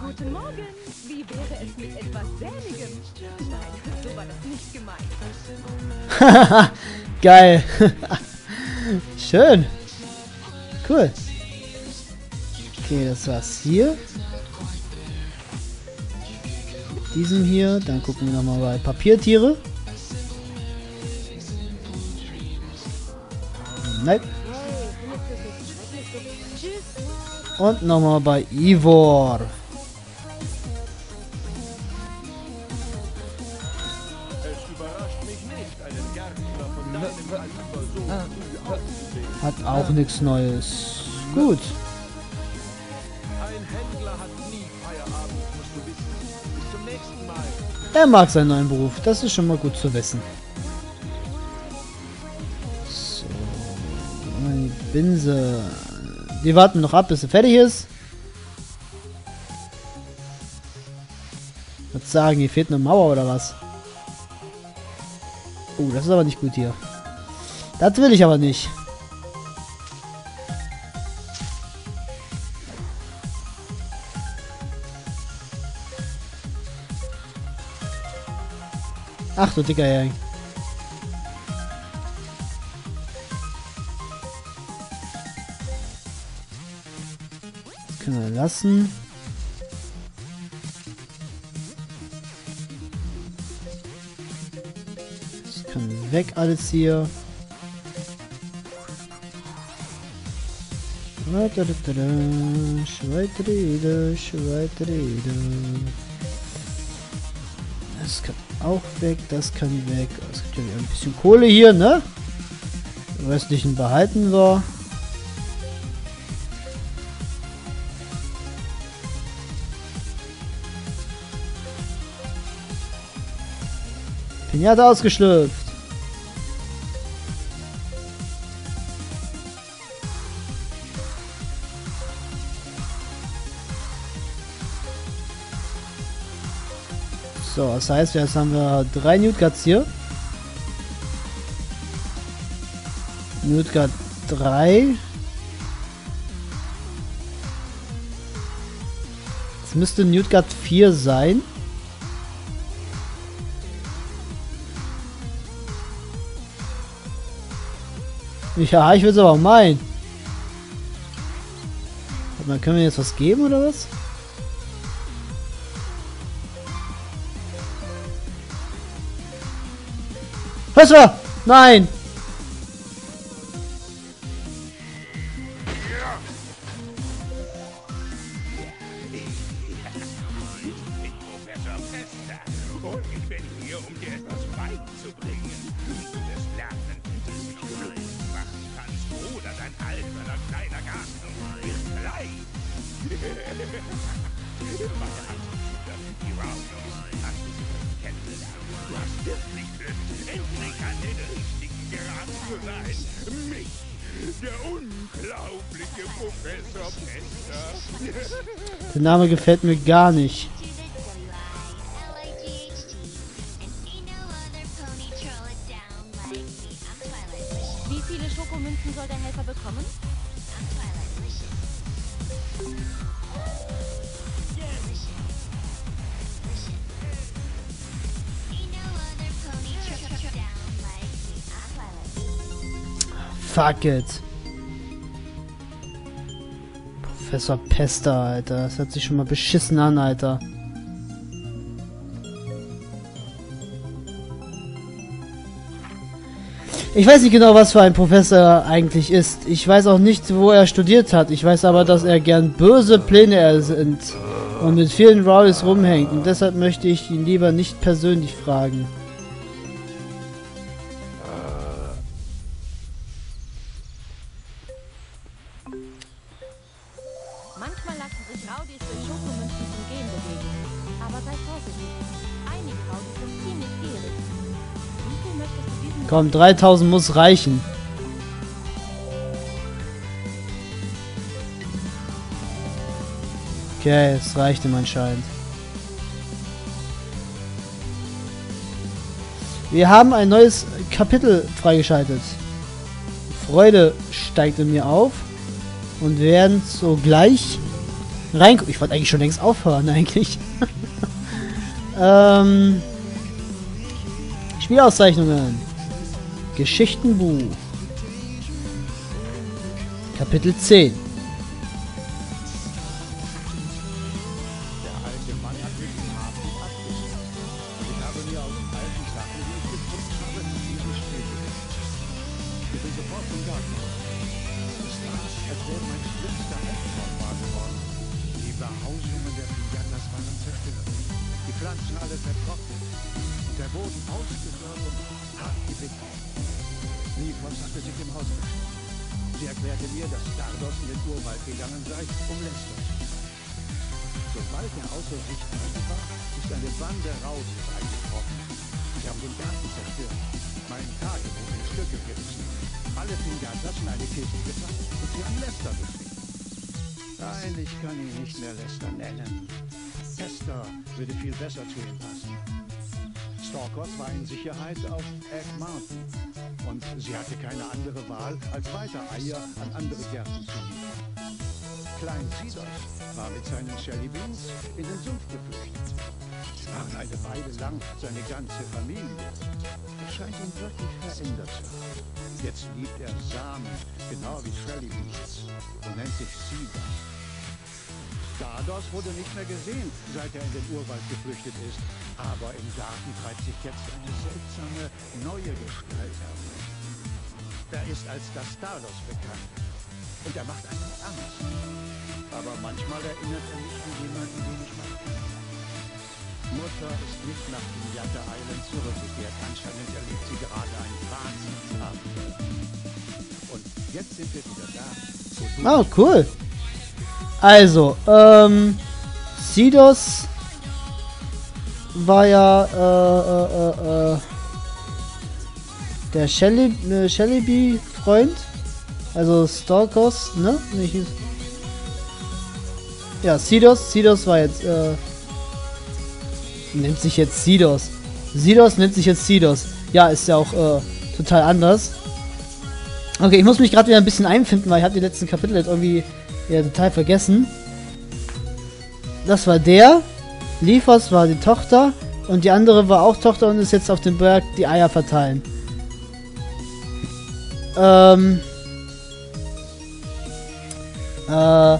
Guten Morgen. Wie wäre es mit etwas Sämigem? Nein, so war das nicht gemeint. Geil. Schön. Cool. Okay, das war's hier. Mit diesem hier. Dann gucken wir nochmal bei Papiertiere. Nein. Und nochmal bei Ivor. Auch nichts Neues. Gut. Er mag seinen neuen Beruf. Das ist schon mal gut zu wissen. So. Die Binse. Die warten noch ab, bis sie fertig ist. Was sagen, hier fehlt eine Mauer oder was? Oh, das ist aber nicht gut hier. Das will ich aber nicht. Ach du dicker Hering. Können wir lassen. Das kann weg alles hier. Schweitrede, Schweitrede. Auch weg, das kann weg. Es gibt ja wieder ein bisschen Kohle hier, ne? Den restlichen behalten wir. Pinata ausgeschlüpft. So, das heißt, jetzt haben wir drei Newtguts hier. Newtgut 3. Es müsste Newtgut 4 sein. Ja, ich würde es aber meinen. Mal, können wir jetzt was geben oder was? Was war? Nein! Sein. Mich, der unglaubliche Professor Pester. Der Name gefällt mir gar nicht. Wie viele Schokomünzen soll der Helfer bekommen? Fuck it. Professor Pester, Alter. Das hört sich schon mal beschissen an, Alter. Ich weiß nicht genau, was für ein Professor er eigentlich ist. Ich weiß auch nicht, wo er studiert hat. Ich weiß aber, dass er gern böse Pläne ersinnt und mit vielen Rowdies rumhängt. Und deshalb möchte ich ihn lieber nicht persönlich fragen. Komm, 3000 muss reichen. Okay, es reicht ihm anscheinend. Wir haben ein neues Kapitel freigeschaltet. Freude steigt in mir auf und werden sogleich reingucken. Ich wollte eigentlich schon längst aufhören, eigentlich. ähm, Spielauszeichnungen. Geschichtenbuch. Kapitel 10. Der alte Mann hat mich im Hafen abgesetzt. Und ich habe mir aus alten Sachen, die ich gefunden habe, diesen Spiel gelegt. Ich bin sofort zum Garten raus. Es war, als wäre mein schlimmster Albtraum wahr geworden. Die Behausungen der Piñatas waren zerstört. Die Pflanzen alle vertrocknet. Der Boden ausgehört und hart gewickelt. Nikos hatte sich im Haus. Sie erklärte mir, dass Stardos in den Urwald gegangen sei, um Lester zu treiben. Sobald er außer Sichtweite war, ist eine Bande Rauses eingetroffen. Sie haben den Garten zerstört, mein Tagebuch in Stücke gerissen, alle Pingatas in eine Kiste gepackt und sie an Lester geschrieben. Nein, ich kann ihn nicht mehr Lester nennen. Hester würde viel besser zu ihm passen. Stalkers war in Sicherheit auf Egg Mountain und sie hatte keine andere Wahl, als weiter Eier an andere Gärten zu liefern. Klein Sidos war mit seinen Shelly Beans in den Sumpf geflüchtet. Sie waren eine Weile lang seine ganze Familie. Es scheint ihn wirklich verändert zu haben. Jetzt liebt er Samen, genau wie Shelly Beans, und nennt sich Sidos. Stardos wurde nicht mehr gesehen, seit er in den Urwald geflüchtet ist. Aber im Garten treibt sich jetzt eine seltsame neue Gestalt herum. Er ist als das Stardos bekannt. Und er macht einen Angst. Aber manchmal erinnert er mich an jemanden, den ich mal. Mutter ist nicht nach Piñata Island zurückgekehrt. Anscheinend erlebt sie gerade ein Wahnsinnsabenteuer. Und jetzt sind wir wieder da. Oh, cool. Also, ähm, Sidos war ja, äh, äh, äh, äh, der Shelly, äh, Shellyby-Freund. Also Stalkers, ne? Nicht, ja, Sidos. Sidos war jetzt, äh, nennt sich jetzt Sidos. Sidos nennt sich jetzt Sidos. Ja, ist ja auch, äh, total anders. Okay, ich muss mich gerade wieder ein bisschen einfinden, weil ich habe die letzten Kapitel jetzt irgendwie ja, total vergessen. Das war der. Liefers war die Tochter. Und die andere war auch Tochter und ist jetzt auf dem Berg die Eier verteilen. Ähm. Äh.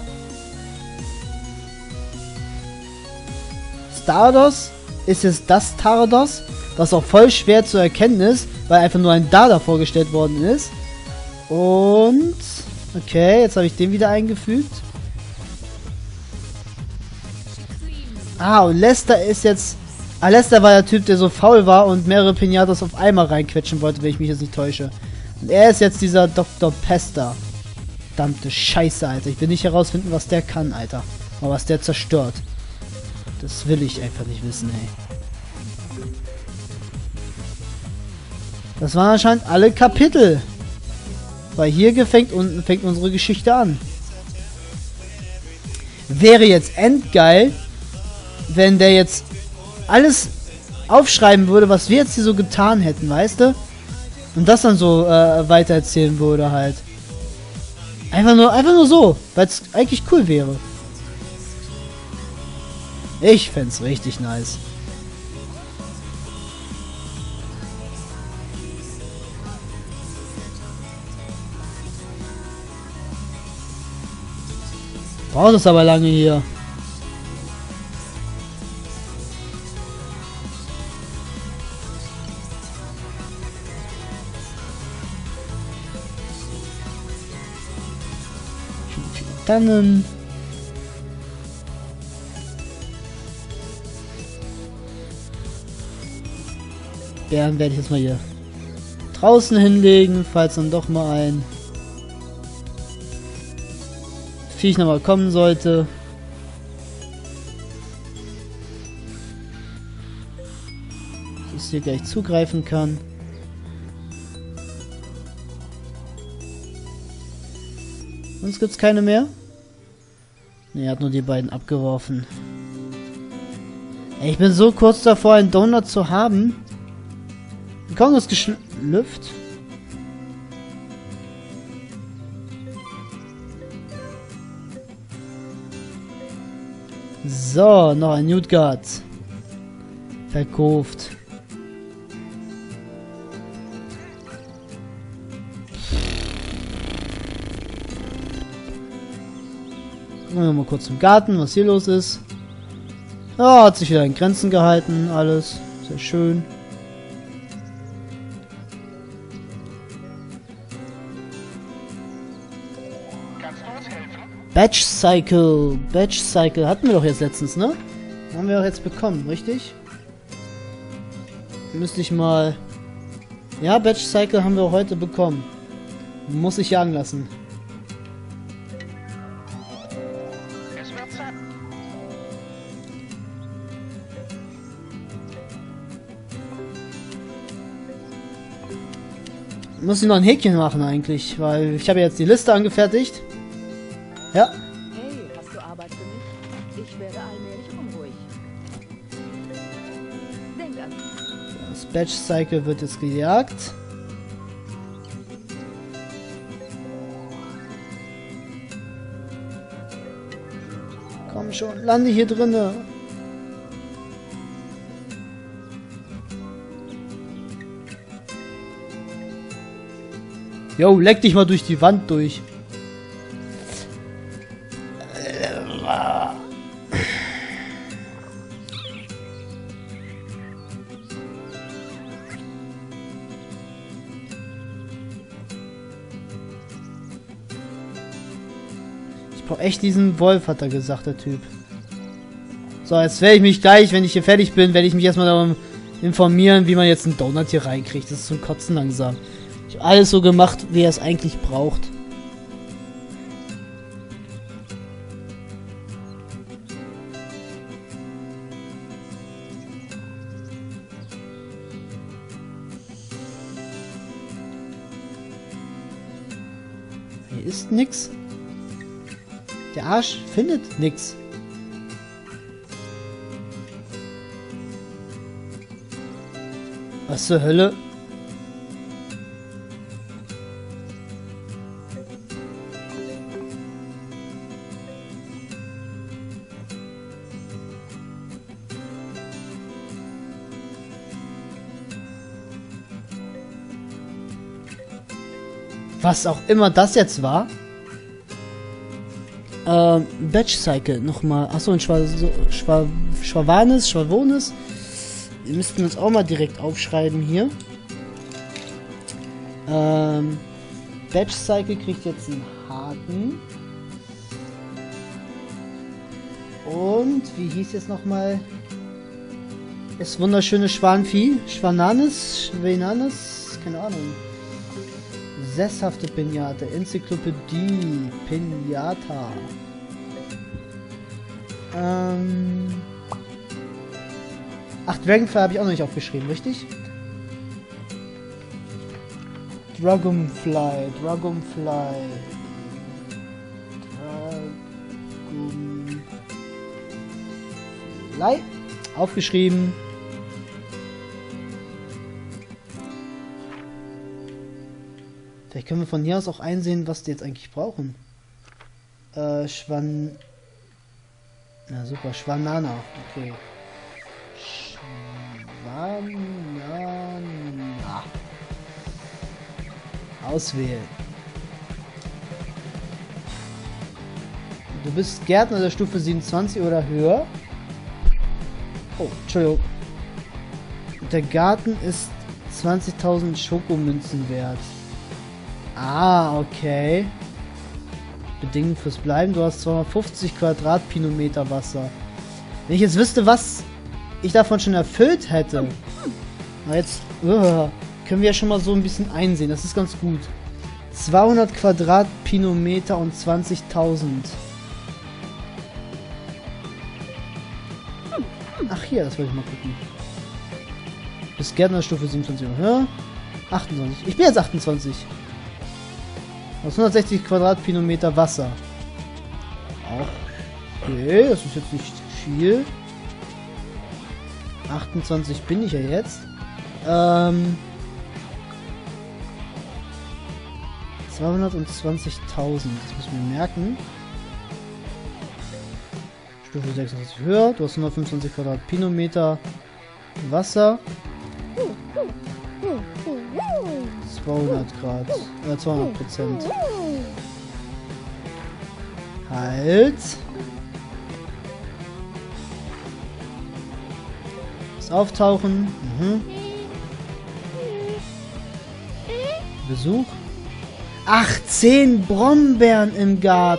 Stardust ist jetzt das Tardos, was auch voll schwer zu erkennen ist, weil einfach nur ein Dada vorgestellt worden ist. Und okay, jetzt habe ich den wieder eingefügt. Ah, und Lester ist jetzt. Ah, Lester war der Typ, der so faul war und mehrere Pinatas auf einmal reinquetschen wollte, wenn ich mich jetzt nicht täusche. Und er ist jetzt dieser Dr. Pester. Verdammte Scheiße, Alter. Ich will nicht herausfinden, was der kann, Alter. Aber was der zerstört. Das will ich einfach nicht wissen, ey. Das waren anscheinend alle Kapitel. Weil hier fängt unten fängt unsere Geschichte an. Wäre jetzt endgeil, wenn der jetzt alles aufschreiben würde, was wir jetzt hier so getan hätten, weißt du? Und das dann so äh, weitererzählen würde halt. Einfach nur, einfach nur so, weil es eigentlich cool wäre. Ich fände richtig nice. Braucht es aber lange hier. Tannen. Bären werde ich jetzt mal hier draußen hinlegen, falls dann doch mal ein Viech nochmal kommen sollte. Dass ich hier gleich zugreifen kann. Sonst gibt's keine mehr? Ne, er hat nur die beiden abgeworfen. Ey, ich bin so kurz davor, einen Donut zu haben. Der Kong ist geschlüpft. So, noch ein Newtguard. Verkauft. Wir mal kurz zum Garten, was hier los ist. Ja, hat sich wieder in Grenzen gehalten, alles. Sehr schön. Batch Cycle. Batch Cycle hatten wir doch jetzt letztens, ne? Haben wir auch jetzt bekommen, richtig? Müsste ich mal... Ja, Batch Cycle haben wir heute bekommen. Muss ich jagen lassen. Muss ich noch ein Häkchen machen eigentlich, weil ich habe jetzt die Liste angefertigt. Ja, Hey, hast du Arbeit für mich? Ich werde allmählich unruhig. Denk an das Batch Cycle wird jetzt gejagt. Komm schon, lande hier drinne. Jo, leck dich mal durch die Wand durch. Ich brauche echt diesen Wolf, hat er gesagt, der Typ. So, jetzt werde ich mich gleich, wenn ich hier fertig bin, werde ich mich erstmal darum informieren, wie man jetzt einen Donut hier reinkriegt. Das ist zum Kotzen langsam. Ich habe alles so gemacht, wie er es eigentlich braucht. Hier ist nix. Der Arsch findet nix. Was zur Hölle? Was auch immer das jetzt war. Ähm, Batch Cycle nochmal. Achso, ein Schwa Schwa Schwavanes, Schwavones. Wir müssten uns auch mal direkt aufschreiben hier. Ähm, Batch Cycle kriegt jetzt einen Haken. Und wie hieß jetzt nochmal? Das wunderschöne Schwanvieh. Schwananes? Schwenanes? Keine Ahnung. Sesshafte Pinata. Enzyklopädie. Pinata. Ähm. Ach, Dragonfly habe ich auch noch nicht aufgeschrieben, richtig? Dragonfly, Dragonfly. Dragonfly. Aufgeschrieben. Vielleicht können wir von hier aus auch einsehen, was die jetzt eigentlich brauchen. Äh, Schwan... Na super, Schwanana. Okay. Schwanana. Auswählen. Du bist Gärtner der Stufe 27 oder höher. Oh, Entschuldigung. Der Garten ist 20.000 Schokomünzen wert. Ah, okay. Bedingungen fürs Bleiben. Du hast 250 Quadratpinometer Wasser. Wenn ich jetzt wüsste, was ich davon schon erfüllt hätte. Na jetzt uh, können wir ja schon mal so ein bisschen einsehen. Das ist ganz gut. 200 Quadratpinometer und 20.000. Ach hier, das wollte ich mal gucken. Bis Gärtnerstufe 27 oder höher. 28. Ich bin jetzt 28. Aus 160 Quadratkilometer Wasser. Okay, das ist jetzt nicht viel. 28 bin ich ja jetzt. Ähm. 220.000. Das müssen wir merken. Stufe 26 höher. Du hast 125 Quadratpinometer Wasser. 200 Grad. Äh, 200 Prozent. Halt. Das Auftauchen. Mhm. Besuch. 18 Brombeeren im Garten.